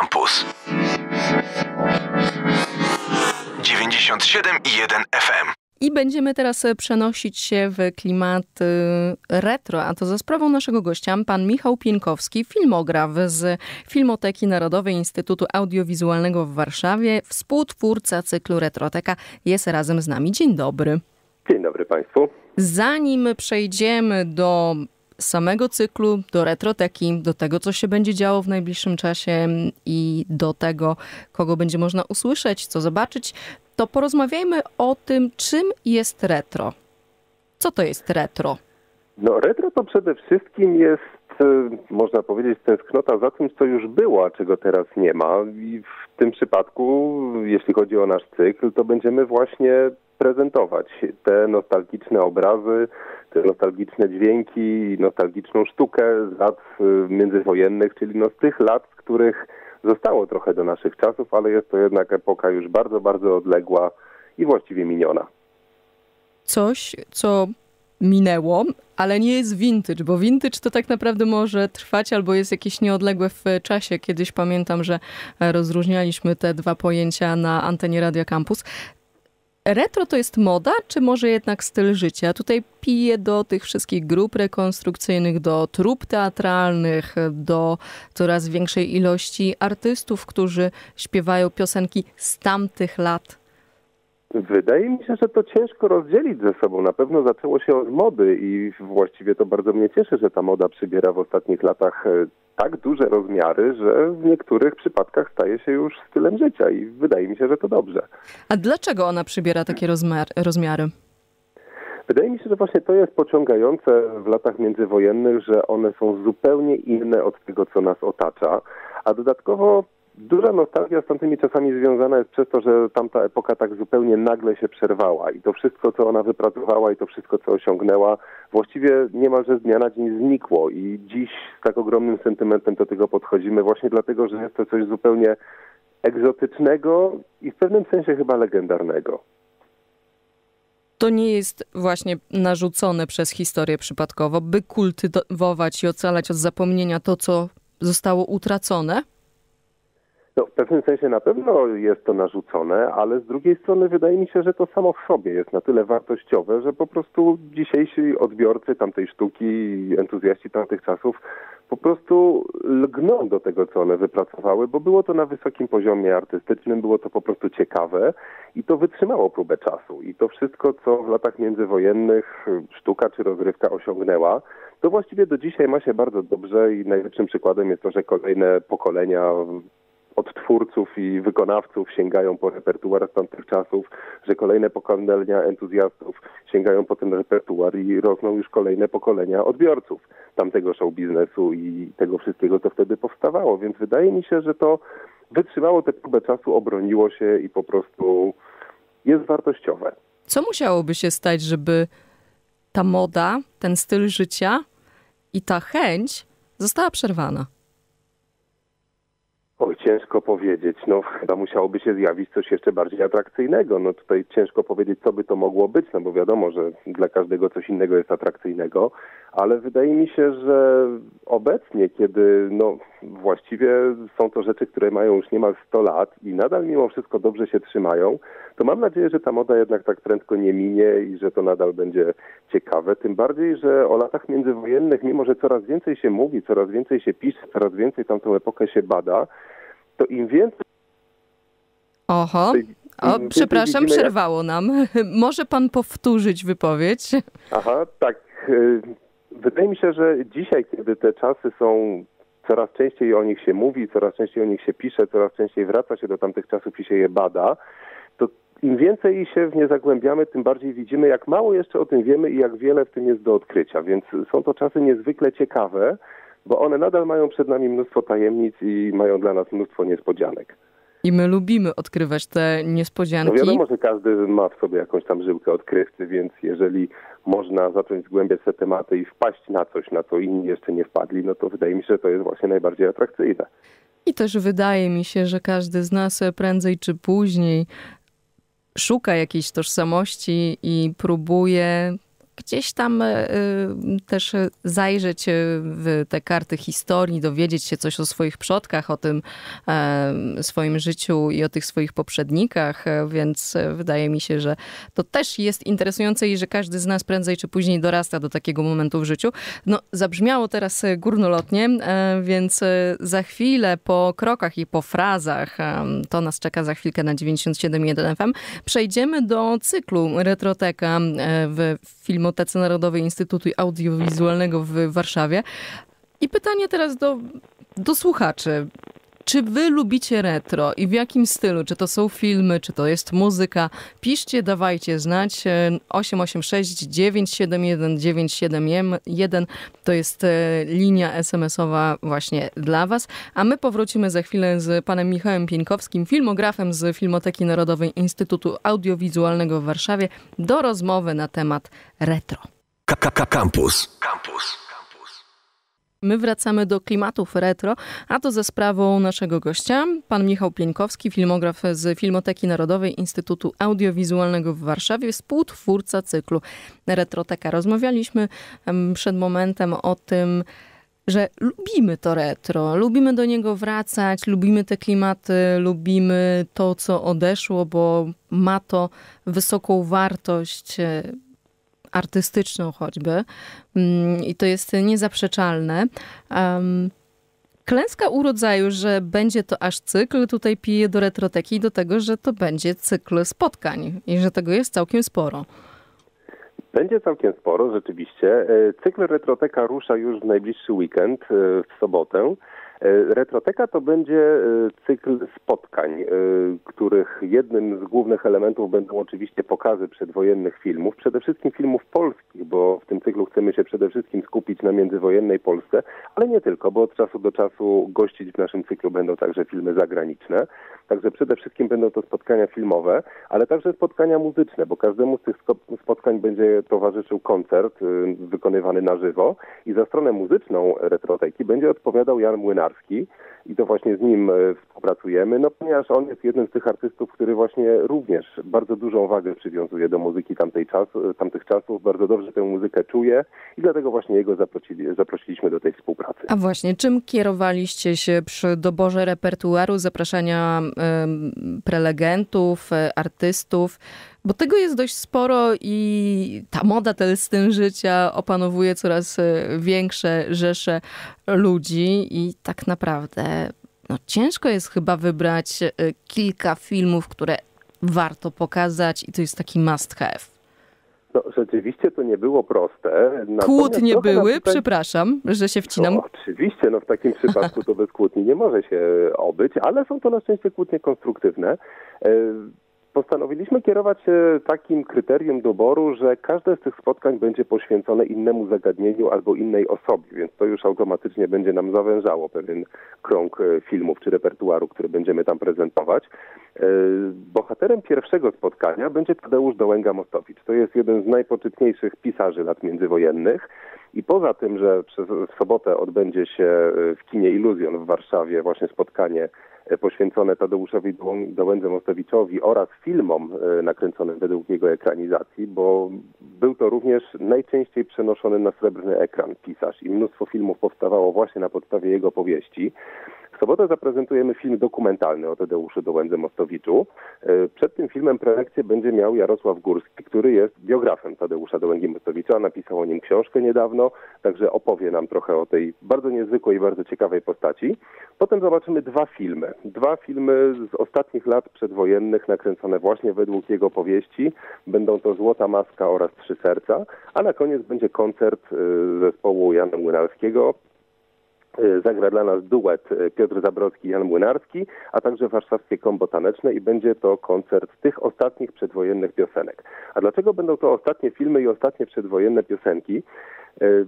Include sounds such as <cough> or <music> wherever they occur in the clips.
Campus 97 i 1 FM. I będziemy teraz e, przenosić się w klimat e, retro, a to za sprawą naszego gościa, pan Michał Pienkowski, filmograf z Filmoteki Narodowej Instytutu Audiowizualnego w Warszawie, współtwórca cyklu Retroteka, jest razem z nami. Dzień dobry. Dzień dobry Państwu. Zanim przejdziemy do samego cyklu, do retroteki, do tego, co się będzie działo w najbliższym czasie i do tego, kogo będzie można usłyszeć, co zobaczyć, to porozmawiajmy o tym, czym jest retro. Co to jest retro? No, retro to przede wszystkim jest, można powiedzieć, tęsknota za tym, co już było, a czego teraz nie ma. I w tym przypadku, jeśli chodzi o nasz cykl, to będziemy właśnie prezentować te nostalgiczne obrazy, te nostalgiczne dźwięki, nostalgiczną sztukę z lat e, międzywojennych, czyli no z tych lat, z których zostało trochę do naszych czasów, ale jest to jednak epoka już bardzo, bardzo odległa i właściwie miniona. Coś, co minęło, ale nie jest vintage, bo vintage to tak naprawdę może trwać albo jest jakieś nieodległe w czasie. Kiedyś pamiętam, że rozróżnialiśmy te dwa pojęcia na antenie Radio Campus. Retro to jest moda, czy może jednak styl życia? Tutaj piję do tych wszystkich grup rekonstrukcyjnych, do trup teatralnych, do coraz większej ilości artystów, którzy śpiewają piosenki z tamtych lat. Wydaje mi się, że to ciężko rozdzielić ze sobą. Na pewno zaczęło się od mody i właściwie to bardzo mnie cieszy, że ta moda przybiera w ostatnich latach e, tak duże rozmiary, że w niektórych przypadkach staje się już stylem życia i wydaje mi się, że to dobrze. A dlaczego ona przybiera takie rozmiar, rozmiary? Wydaje mi się, że właśnie to jest pociągające w latach międzywojennych, że one są zupełnie inne od tego, co nas otacza, a dodatkowo Duża nostalgia z tamtymi czasami związana jest przez to, że tamta epoka tak zupełnie nagle się przerwała i to wszystko, co ona wypracowała i to wszystko, co osiągnęła, właściwie niemalże z dnia na dzień znikło i dziś z tak ogromnym sentymentem do tego podchodzimy właśnie dlatego, że jest to coś zupełnie egzotycznego i w pewnym sensie chyba legendarnego. To nie jest właśnie narzucone przez historię przypadkowo, by kultywować i ocalać od zapomnienia to, co zostało utracone? No, w pewnym sensie na pewno jest to narzucone, ale z drugiej strony wydaje mi się, że to samo w sobie jest na tyle wartościowe, że po prostu dzisiejsi odbiorcy tamtej sztuki, entuzjaści tamtych czasów po prostu lgną do tego, co one wypracowały, bo było to na wysokim poziomie artystycznym, było to po prostu ciekawe i to wytrzymało próbę czasu. I to wszystko, co w latach międzywojennych sztuka czy rozrywka osiągnęła, to właściwie do dzisiaj ma się bardzo dobrze i najlepszym przykładem jest to, że kolejne pokolenia od twórców i wykonawców sięgają po repertuar z tamtych czasów, że kolejne pokolenia entuzjastów sięgają po ten repertuar i rosną już kolejne pokolenia odbiorców tamtego show biznesu i tego wszystkiego, co wtedy powstawało. Więc wydaje mi się, że to wytrzymało tę próbę czasu, obroniło się i po prostu jest wartościowe. Co musiałoby się stać, żeby ta moda, ten styl życia i ta chęć została przerwana? Oj, ciężko powiedzieć. No, chyba musiałoby się zjawić coś jeszcze bardziej atrakcyjnego. No tutaj ciężko powiedzieć, co by to mogło być, no bo wiadomo, że dla każdego coś innego jest atrakcyjnego, ale wydaje mi się, że obecnie, kiedy no właściwie są to rzeczy, które mają już niemal 100 lat i nadal mimo wszystko dobrze się trzymają, to mam nadzieję, że ta moda jednak tak prędko nie minie i że to nadal będzie ciekawe. Tym bardziej, że o latach międzywojennych, mimo że coraz więcej się mówi, coraz więcej się pisze, coraz więcej tamtą epokę się bada, to im więcej. Oho. O, przepraszam, przerwało nam. <laughs> Może pan powtórzyć wypowiedź? Aha, tak. Y, wydaje mi się, że dzisiaj, kiedy te czasy są coraz częściej o nich się mówi, coraz częściej o nich się pisze, coraz częściej wraca się do tamtych czasów i się je bada, to im więcej się w nie zagłębiamy, tym bardziej widzimy, jak mało jeszcze o tym wiemy i jak wiele w tym jest do odkrycia. Więc są to czasy niezwykle ciekawe, bo one nadal mają przed nami mnóstwo tajemnic i mają dla nas mnóstwo niespodzianek. I my lubimy odkrywać te niespodzianki. No wiadomo, że każdy ma w sobie jakąś tam żyłkę odkrywcy, więc jeżeli można zacząć zgłębiać te tematy i wpaść na coś, na co inni jeszcze nie wpadli, no to wydaje mi się, że to jest właśnie najbardziej atrakcyjne. I też wydaje mi się, że każdy z nas prędzej czy później szuka jakiejś tożsamości i próbuje gdzieś tam też zajrzeć w te karty historii, dowiedzieć się coś o swoich przodkach, o tym swoim życiu i o tych swoich poprzednikach, więc wydaje mi się, że to też jest interesujące i że każdy z nas prędzej czy później dorasta do takiego momentu w życiu. No, zabrzmiało teraz górnolotnie, więc za chwilę po krokach i po frazach, to nas czeka za chwilkę na 97.1 FM, przejdziemy do cyklu Retroteka w Filmotece Narodowej Instytutu Audiowizualnego w Warszawie. I pytanie teraz do, do słuchaczy. Czy wy lubicie retro i w jakim stylu? Czy to są filmy, czy to jest muzyka? Piszcie, dawajcie znać. 886 971 971 to jest e, linia SMS-owa właśnie dla was. A my powrócimy za chwilę z panem Michałem Pieńkowskim, filmografem z Filmoteki Narodowej Instytutu Audiowizualnego w Warszawie do rozmowy na temat retro. Campus. Campus. My wracamy do klimatów retro, a to ze sprawą naszego gościa, pan Michał Pieńkowski, filmograf z Filmoteki Narodowej Instytutu Audiowizualnego w Warszawie, współtwórca cyklu Retroteka. Rozmawialiśmy przed momentem o tym, że lubimy to retro, lubimy do niego wracać, lubimy te klimaty, lubimy to, co odeszło, bo ma to wysoką wartość artystyczną choćby mm, i to jest niezaprzeczalne. Klęska urodzaju, że będzie to aż cykl, tutaj pije do retroteki do tego, że to będzie cykl spotkań i że tego jest całkiem sporo. Będzie całkiem sporo, rzeczywiście. E, cykl Retroteka rusza już w najbliższy weekend, e, w sobotę. E, retroteka to będzie e, cykl spotkań, e, których jednym z głównych elementów będą oczywiście pokazy przedwojennych filmów, przede wszystkim filmów polskich, bo w tym cyklu chcemy się przede wszystkim skupić na międzywojennej Polsce, ale nie tylko, bo od czasu do czasu gościć w naszym cyklu będą także filmy zagraniczne. Także przede wszystkim będą to spotkania filmowe, ale także spotkania muzyczne, bo każdemu z tych spotkań będzie towarzyszył koncert wykonywany na żywo i za stronę muzyczną retroteki będzie odpowiadał Jan Młynar i to właśnie z nim e, współpracujemy, no ponieważ on jest jednym z tych artystów, który właśnie również bardzo dużą wagę przywiązuje do muzyki tamtej czas, tamtych czasów, bardzo dobrze tę muzykę czuje i dlatego właśnie jego zaprosili, zaprosiliśmy do tej współpracy. A właśnie, czym kierowaliście się przy doborze repertuaru, zapraszania prelegentów, e, artystów? Bo tego jest dość sporo i ta moda, ten styl życia opanowuje coraz e, większe rzesze ludzi i tak naprawdę no, ciężko jest chyba wybrać e, kilka filmów, które warto pokazać i to jest taki must have. No, rzeczywiście to nie było proste. Kłótnie były, tutaj... przepraszam, że się wcinam. No, oczywiście, no w takim przypadku to bez kłótni nie może się obyć, ale są to na szczęście kłótnie konstruktywne. Postanowiliśmy kierować się takim kryterium doboru, że każde z tych spotkań będzie poświęcone innemu zagadnieniu albo innej osobie, więc to już automatycznie będzie nam zawężało pewien krąg e, filmów czy repertuaru, który będziemy tam prezentować. E, bohaterem pierwszego spotkania będzie Tadeusz Dołęga-Mostowicz. To jest jeden z najpoczytniejszych pisarzy lat międzywojennych. I poza tym, że przez sobotę odbędzie się e, w kinie Iluzjon w Warszawie właśnie spotkanie poświęcone Tadeuszowi Dołędze Mostowiczowi oraz filmom e, nakręconym według jego ekranizacji, bo był to również najczęściej przenoszony na srebrny ekran pisarz i mnóstwo filmów powstawało właśnie na podstawie jego powieści sobotę zaprezentujemy film dokumentalny o Tadeuszu Dołędze Mostowiczu. E, przed tym filmem prelekcję będzie miał Jarosław Górski, który jest biografem Tadeusza Dołęgi Mostowicza. Napisał o nim książkę niedawno, także opowie nam trochę o tej bardzo niezwykłej i bardzo ciekawej postaci. Potem zobaczymy dwa filmy. Dwa filmy z ostatnich lat przedwojennych, nakręcone właśnie według jego powieści. Będą to Złota Maska oraz Trzy Serca, a na koniec będzie koncert e, zespołu Jana Młynarskiego zagra dla nas duet y, Piotr Zabrocki i Jan Młynarski, a także warszawskie kombo taneczne i będzie to koncert tych ostatnich przedwojennych piosenek. A dlaczego będą to ostatnie filmy i ostatnie przedwojenne piosenki? Y,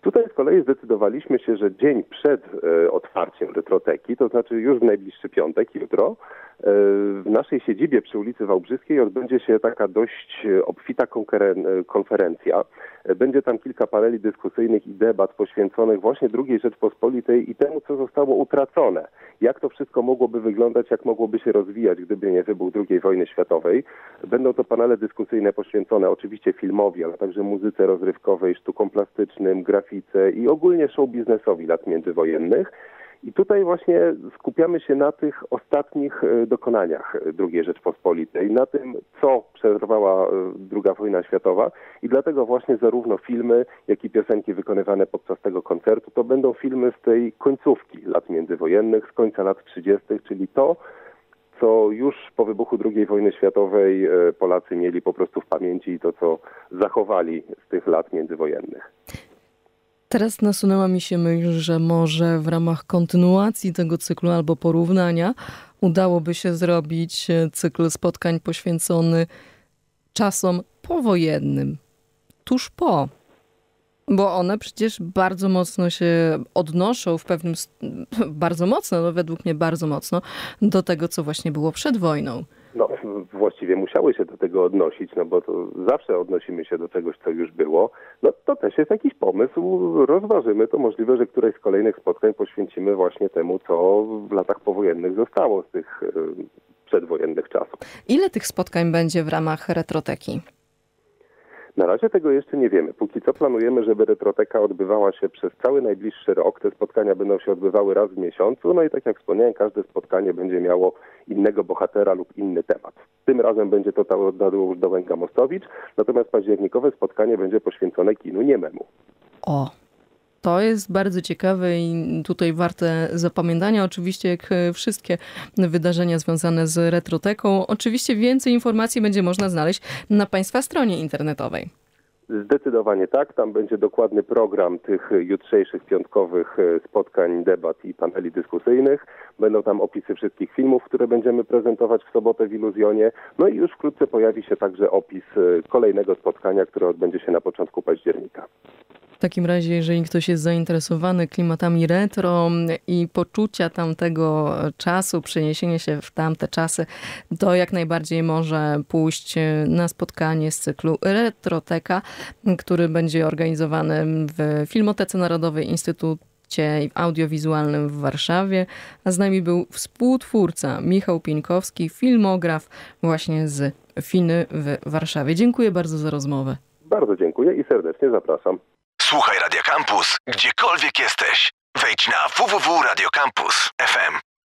tutaj z kolei zdecydowaliśmy się, że dzień przed otwarciem retroteki, to znaczy już w najbliższy piątek, jutro, w naszej siedzibie przy ulicy Wałbrzyskiej odbędzie się taka dość obfita konferencja. Będzie tam kilka paneli dyskusyjnych i debat poświęconych właśnie II Rzeczpospolitej i temu, co zostało utracone. Jak to wszystko mogłoby wyglądać, jak mogłoby się rozwijać, gdyby nie wybuch II wojny światowej. Będą to panele dyskusyjne poświęcone oczywiście filmowi, ale także muzyce rozrywkowej, sztukom plastycznym, grafice i ogólnie show biznesowi lat międzywojennych. I tutaj właśnie skupiamy się na tych ostatnich e, dokonaniach II Rzeczpospolitej, na tym, co przerwała e, II wojna światowa i dlatego właśnie zarówno filmy, jak i piosenki wykonywane podczas tego koncertu to będą filmy z tej końcówki lat międzywojennych, z końca lat 30., czyli to, co już po wybuchu II wojny światowej e, Polacy mieli po prostu w pamięci i to, co zachowali z tych lat międzywojennych. Teraz nasunęła mi się myśl, że może w ramach kontynuacji tego cyklu albo porównania udałoby się zrobić e, cykl spotkań poświęcony czasom powojennym, tuż po. Bo one przecież bardzo mocno się odnoszą w pewnym, bardzo mocno, no według mnie bardzo mocno, do tego, co właśnie było przed wojną no, właściwie musiały się do tego odnosić, no bo to zawsze odnosimy się do czegoś, co już było, no to też jest jakiś pomysł, rozważymy, to możliwe, że któreś z kolejnych spotkań poświęcimy właśnie temu, co w latach powojennych zostało z tych e, przedwojennych czasów. Ile tych spotkań będzie w ramach retroteki? Na razie tego jeszcze nie wiemy. Póki co planujemy, żeby retroteka odbywała się przez cały najbliższy rok. Te spotkania będą się odbywały raz w miesiącu. No i tak jak wspomniałem, każde spotkanie będzie miało innego bohatera lub inny temat. Tym razem będzie to Tadeusz Dołęga-Mostowicz, natomiast październikowe spotkanie będzie poświęcone kinu niememu. O, to jest bardzo ciekawe i tutaj warte zapamiętania. Oczywiście, jak wszystkie wydarzenia związane z retroteką, oczywiście więcej informacji będzie można znaleźć na Państwa stronie internetowej. Zdecydowanie tak. Tam będzie dokładny program tych jutrzejszych piątkowych e, spotkań, debat i paneli dyskusyjnych. Będą tam opisy wszystkich filmów, które będziemy prezentować w sobotę w Iluzjonie. No i już wkrótce pojawi się także opis e, kolejnego spotkania, które odbędzie się na początku października. W takim razie, jeżeli ktoś jest zainteresowany klimatami retro i poczucia tamtego czasu, przeniesienie się w tamte czasy, to jak najbardziej może pójść na spotkanie z cyklu Retroteka, który będzie organizowany w Filmotece Narodowej Instytucie Audiowizualnym w Warszawie, a z nami był współtwórca Michał Pieńkowski, filmograf właśnie z Finy w Warszawie. Dziękuję bardzo za rozmowę. Bardzo dziękuję i serdecznie zapraszam. Słuchaj Radio Campus, gdziekolwiek jesteś. Wejdź na www.radiocampus.fm.